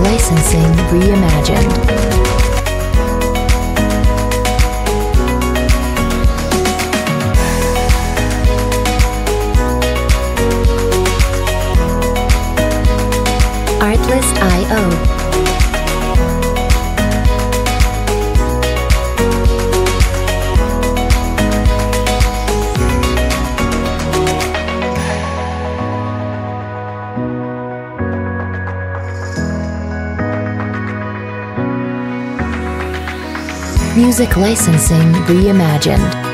licensing reimagined. Artlist.io Music Licensing Reimagined.